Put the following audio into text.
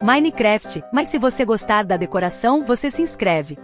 Minecraft, mas se você gostar da decoração, você se inscreve.